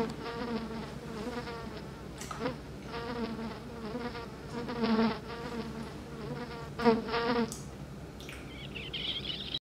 Thank you.